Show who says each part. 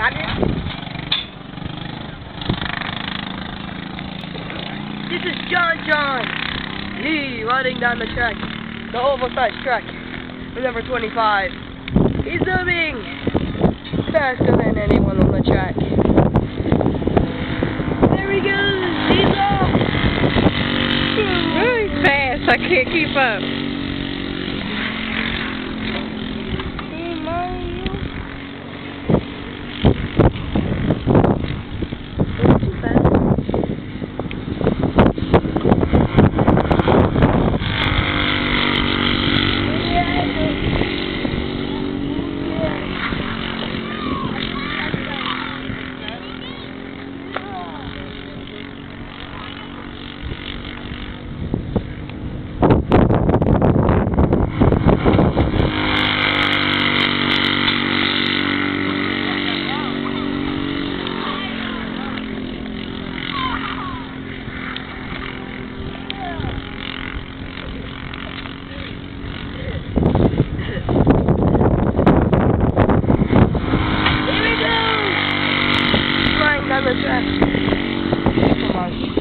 Speaker 1: This is John John. He running down the track. The oversized track. Number 25. He's zooming faster than anyone on the track. There he goes. He's off.
Speaker 2: Very fast. I can't keep up.
Speaker 1: Down the track. Come on.